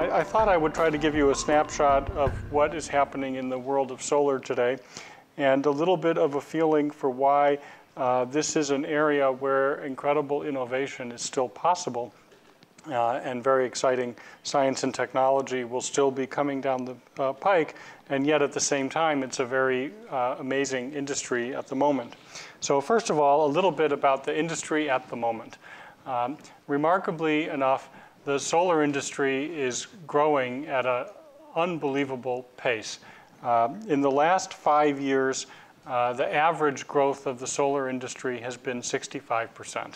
I, I, thought I would try to give you a snapshot of what is happening in the world of solar today and a little bit of a feeling for why uh, this is an area where incredible innovation is still possible. Uh, and very exciting science and technology will still be coming down the uh, pike, and yet at the same time, it's a very uh, amazing industry at the moment. So, first of all, a little bit about the industry at the moment. Um, remarkably enough, the solar industry is growing at an unbelievable pace. Uh, in the last five years, uh, the average growth of the solar industry has been 65%.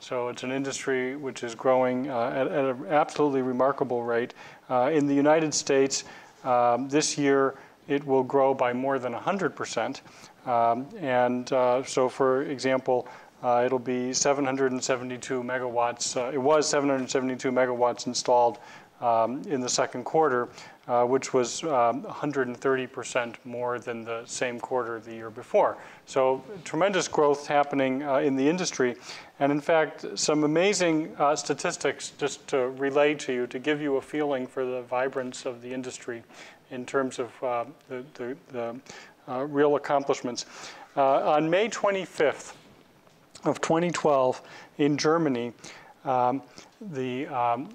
So it's an industry which is growing uh, at, at, an absolutely remarkable rate. Uh, in the United States, um, this year it will grow by more than 100%. Um, and uh, so, for example, uh, it'll be 772 megawatts. Uh, it was 772 megawatts installed um, in the second quarter, uh, which was 130% um, more than the same quarter the year before. So tremendous growth happening uh, in the industry. And in fact, some amazing uh, statistics just to relay to you to give you a feeling for the vibrance of the industry in terms of uh, the, the, the real accomplishments. On May 25th of 2012 in Germany, um, the um,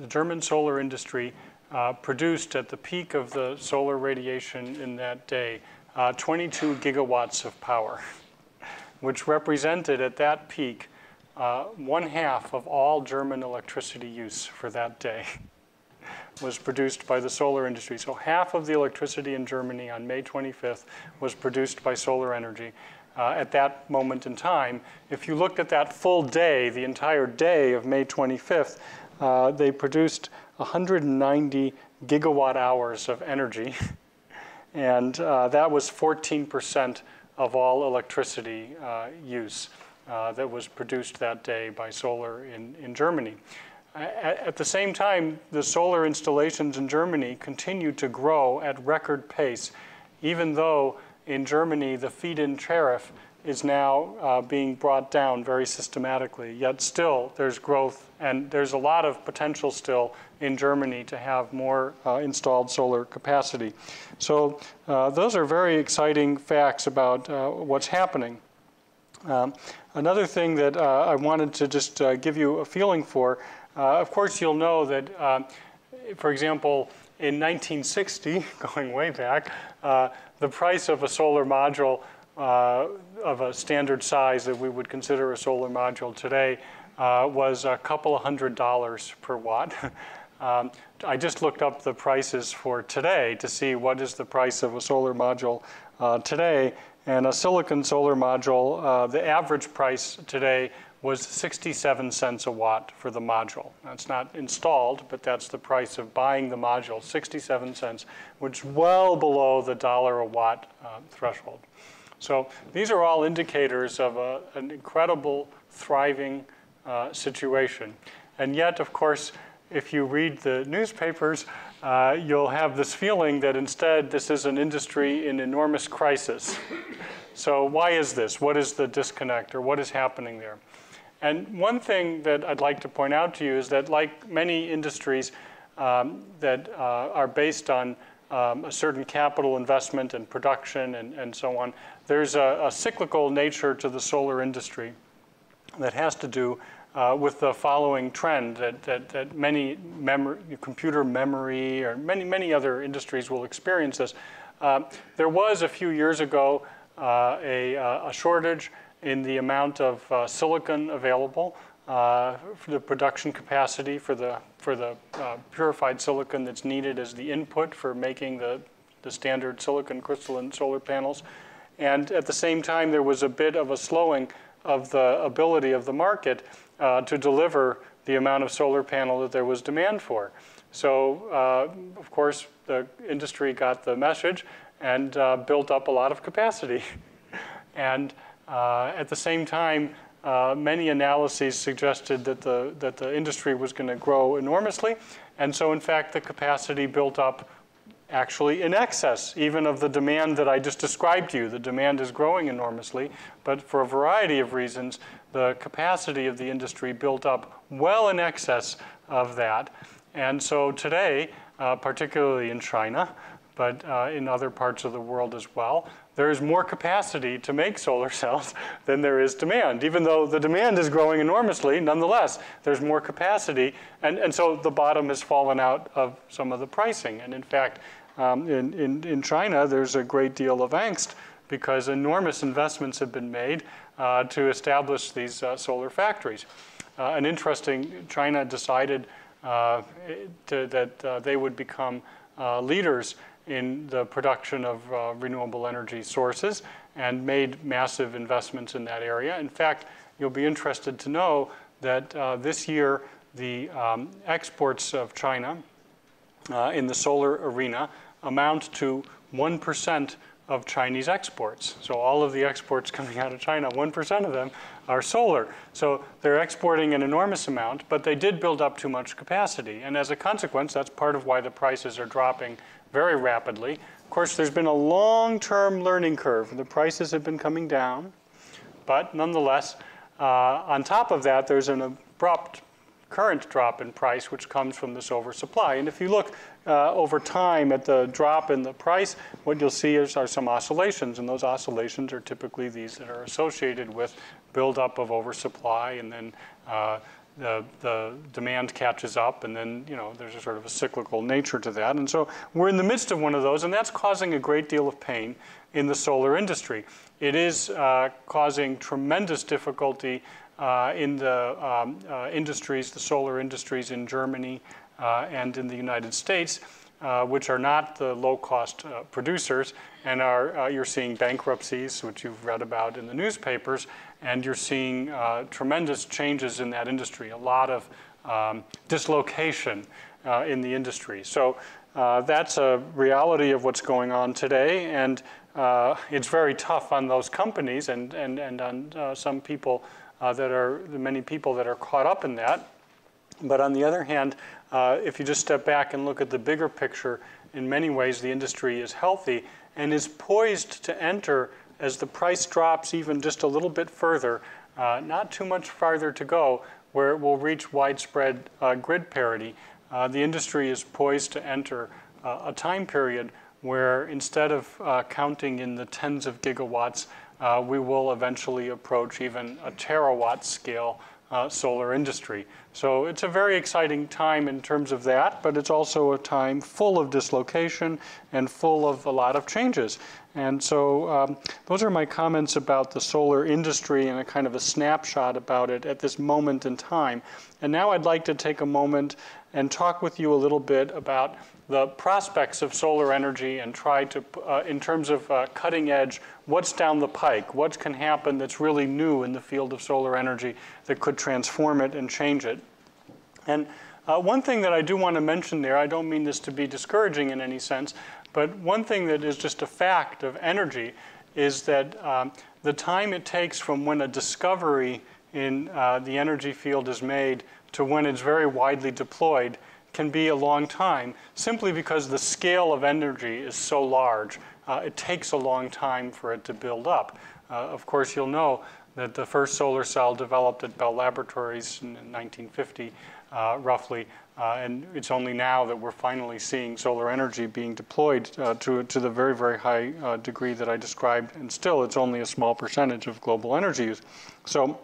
the German solar industry uh, produced at the peak of the solar radiation in that day uh, 22 gigawatts of power, which represented at that peak uh, one half of all German electricity use for that day was produced by the solar industry. So half of the electricity in Germany on May 25th was produced by solar energy. Uh, at that moment in time. If you looked at that full day, the entire day of May 25th, uh, they produced 190 gigawatt hours of energy, and uh, that was 14% of all electricity uh, use uh, that was produced that day by solar in, in Germany. At, at the same time, the solar installations in Germany continued to grow at record pace, even though in Germany the feed-in tariff is now uh, being brought down very systematically. Yet still, there's growth, and there's a lot of potential still in Germany to have more uh, installed solar capacity. So uh, those are very exciting facts about uh, what's happening. Um, another thing that uh, I wanted to just uh, give you a feeling for, of course, you'll know that, for example, in 1960, going way back, the price of a solar module uh, of a standard size that we would consider a solar module today uh, was a couple of hundred dollars per watt. um, I just looked up the prices for today to see what is the price of a solar module uh, today. And a silicon solar module, uh, the average price today was 67 cents a watt for the module. That's not installed, but that's the price of buying the module, 67 cents, which is well below the dollar a watt uh, threshold. So these are all indicators of a, an incredible, thriving uh, situation. And yet, of course, if you read the newspapers, uh, you'll have this feeling that instead this is an industry in enormous crisis. so why is this? What is the disconnect or what is happening there? And one thing that I'd like to point out to you is that like many industries um, that uh, are based on um, a certain capital investment and production and, and so on, there's a, a, cyclical nature to the solar industry that has to do uh, with the following trend that, that, that many computer memory or many, many other industries will experience this. Uh, there was a few years ago uh, a, uh, a, shortage in the amount of uh, silicon available uh, for the production capacity for the, for the purified silicon that's needed as the input for making the, the standard silicon crystalline solar panels. And at the same time, there was a bit of a slowing of the ability of the market uh, to deliver the amount of solar panel that there was demand for. So, uh, of course, the industry got the message and uh, built up a lot of capacity. and uh, at the same time, uh, many analyses suggested that the, that the industry was going to grow enormously. And so, in fact, the capacity built up actually in excess even of the demand that I just described to you. The demand is growing enormously, but for a variety of reasons, the capacity of the industry built up well in excess of that. And so today, uh, particularly in China, but uh, in other parts of the world as well, there is more capacity to make solar cells than there is demand. Even though the demand is growing enormously, nonetheless, there's more capacity. And, and so the bottom has fallen out of some of the pricing. And in fact, um, in, in, in China, there's a great deal of angst because enormous investments have been made uh, to establish these uh, solar factories. Uh, an interesting, China decided uh, to, that uh, they would become uh, leaders in the production of uh, renewable energy sources and made massive investments in that area. In fact, you'll be interested to know that uh, this year the um, exports of China uh, in the solar arena amount to 1% of Chinese exports. So all of the exports coming out of China, 1% of them are solar. So they're exporting an enormous amount, but they did build up too much capacity. And as a consequence, that's part of why the prices are dropping very rapidly. Of course, there's been a long-term learning curve. The prices have been coming down, but nonetheless, uh, on top of that, there's an abrupt current drop in price, which comes from this oversupply. And if you look uh, over time at the drop in the price, what you'll see is, are some oscillations, and those oscillations are typically these that are associated with buildup of oversupply and then uh, the, the demand catches up and then you know there's a sort of a cyclical nature to that and so we're in the midst of one of those and that's causing a great deal of pain in the solar industry it is uh, causing tremendous difficulty uh, in the um, uh, industries the solar industries in germany uh, and in the united states uh, which are not the low-cost uh, producers, and are you're seeing bankruptcies, which you've read about in the newspapers, and you're seeing tremendous changes in that industry, a lot of um, dislocation in the industry. So uh, that's a reality of what's going on today, and uh, it's very tough on those companies and, and, and on uh, some people uh, that are, the many people that are caught up in that. But on the other hand, if you just step back and look at the bigger picture, in many ways the industry is healthy and is poised to enter as the price drops even just a little bit further, uh, not too much farther to go, where it will reach widespread uh, grid parity, uh, the industry is poised to enter uh, a time period where instead of uh, counting in the tens of gigawatts, uh, we will eventually approach even a terawatt scale uh, solar industry. So it's a very exciting time in terms of that, but it's also a time full of dislocation and full of a lot of changes. And so um, those are my comments about the solar industry and a kind of a snapshot about it at this moment in time. And now I'd like to take a moment and talk with you a little bit about the prospects of solar energy and try to, uh, in terms of uh, cutting edge, what's down the pike, what can happen that's really new in the field of solar energy that could transform it and change it. And uh, one thing that I do want to mention there, I don't mean this to be discouraging in any sense, but one thing that is just a fact of energy is that um, the time it takes from when a discovery in uh, the energy field is made to when it's very widely deployed can be a long time simply because the scale of energy is so large. Uh, it takes a long time for it to build up. Uh, of course, you'll know that the first solar cell developed at Bell Laboratories in 1950, uh, roughly, uh, and it's only now that we're finally seeing solar energy being deployed uh, to, to the very, very high uh, degree that I described, and still it's only a small percentage of global energy use. So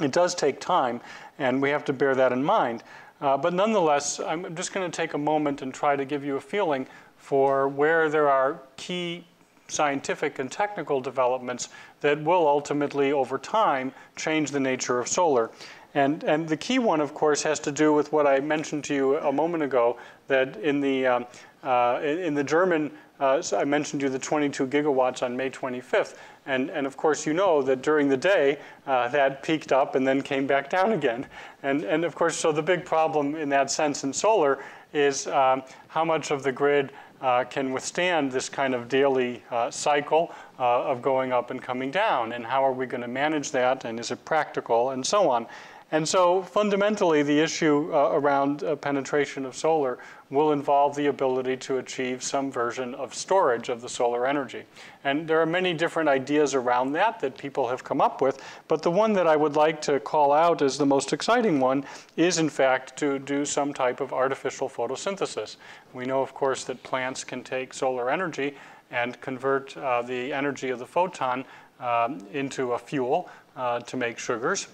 it does take time, and we have to bear that in mind. Uh, but nonetheless, I'm just going to take a moment and try to give you a feeling for where there are key scientific and technical developments that will ultimately, over time, change the nature of solar. And, and the key one, of course, has to do with what I mentioned to you a moment ago, that in the, um, uh, in the German, uh, I mentioned to you the 22 gigawatts on May 25th. And, and of course, you know that during the day, uh, that peaked up and then came back down again. And, and of course, so the big problem in that sense in solar is um, how much of the grid uh, can withstand this kind of daily uh, cycle uh, of going up and coming down, and how are we going to manage that, and is it practical, and so on. And so fundamentally, the issue uh, around uh, penetration of solar will involve the ability to achieve some version of storage of the solar energy. And there are many different ideas around that that people have come up with, but the one that I would like to call out as the most exciting one is in fact to do some type of artificial photosynthesis. We know, of course, that plants can take solar energy and convert uh, the energy of the photon um, into a fuel uh, to make sugars.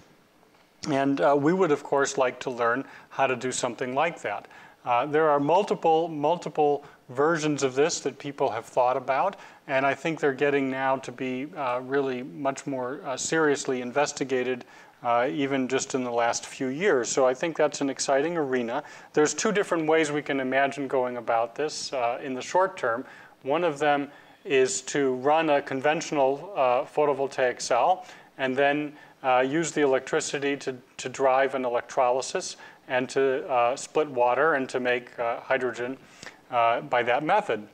And uh, we would, of course, like to learn how to do something like that. Uh, there are multiple, multiple versions of this that people have thought about, and I think they're getting now to be uh, really much more uh, seriously investigated uh, even just in the last few years. So I think that's an exciting arena. There's two different ways we can imagine going about this uh, in the short term. One of them is to run a conventional photovoltaic cell and then uh, use the electricity to, to drive an electrolysis and to uh, split water and to make uh, hydrogen uh, by that method.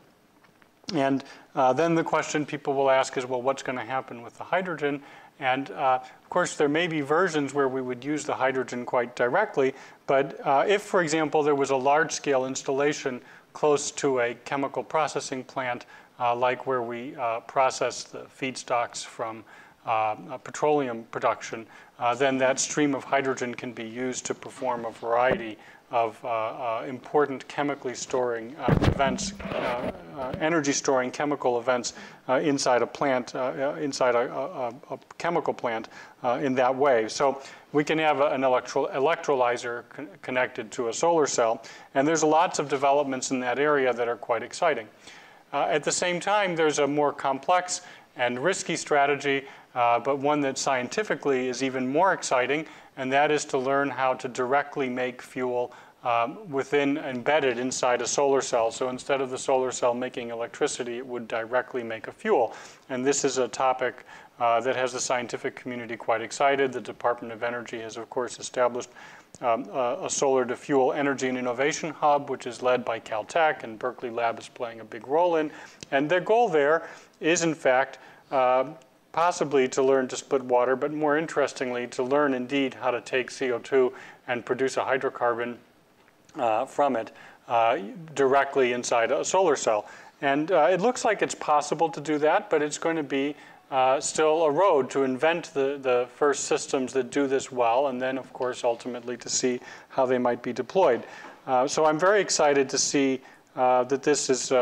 And uh, then the question people will ask is, well, what's going to happen with the hydrogen? And uh, of course, there may be versions where we would use the hydrogen quite directly, but if, for example, there was a large-scale installation close to a chemical processing plant, like where we process the feedstocks from uh, petroleum production, uh, then that stream of hydrogen can be used to perform a variety of uh, uh important chemically storing uh, events, uh, energy storing chemical events inside a plant, inside a, a, a, chemical plant in that way. So we can have an electro electrolyzer con connected to a solar cell, and there's lots of developments in that area that are quite exciting. At the same time, there's a more complex and risky strategy uh, but one that scientifically is even more exciting, and that is to learn how to directly make fuel um, within embedded inside a solar cell. So instead of the solar cell making electricity, it would directly make a fuel. And this is a topic uh, that has the scientific community quite excited. The Department of Energy has, of course, established um, a, a, solar to fuel energy and innovation hub, which is led by Caltech, and Berkeley Lab is playing a big role in. And their goal there is, in fact, uh, possibly to learn to split water, but more interestingly, to learn indeed how to take CO2 and produce a hydrocarbon uh, from it uh, directly inside a solar cell. And uh, it looks like it's possible to do that, but it's going to be uh, still a road to invent the, the first systems that do this well, and then, of course, ultimately to see how they might be deployed. Uh, so I'm very excited to see uh, that this is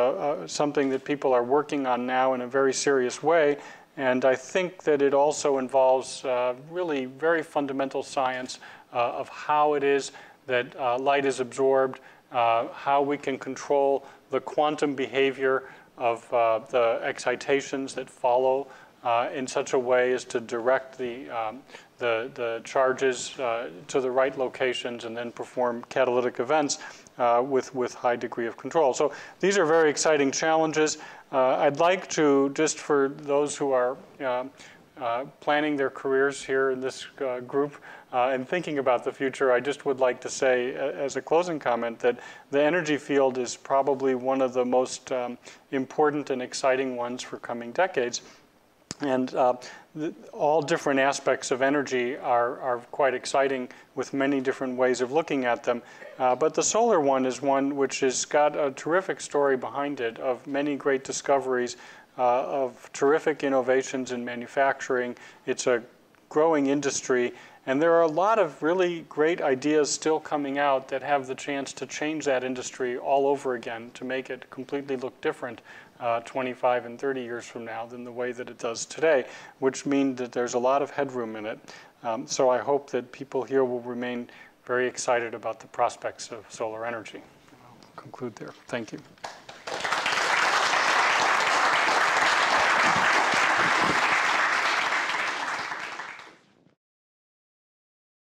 something that people are working on now in a very serious way, and I think that it also involves uh, really very fundamental science uh, of how it is that uh, light is absorbed, uh, how we can control the quantum behavior of uh, the excitations that follow uh, in such a way as to direct the, um, the, the, charges to the right locations and then perform catalytic events with, with high degree of control. So these are very exciting challenges. Uh, I'd like to, just for those who are uh, uh, planning their careers here in this uh, group uh, and thinking about the future, I just would like to say as a closing comment that the energy field is probably one of the most um, important and exciting ones for coming decades. And uh, the, all different aspects of energy are, are quite exciting with many different ways of looking at them. Uh, but the solar one is one which has got a terrific story behind it of many great discoveries, uh, of terrific innovations in manufacturing. It's a growing industry. And there are a lot of really great ideas still coming out that have the chance to change that industry all over again, to make it completely look different uh, 25 and 30 years from now than the way that it does today, which means that there's a lot of headroom in it. Um, so I hope that people here will remain very excited about the prospects of solar energy. I'll conclude there. Thank you.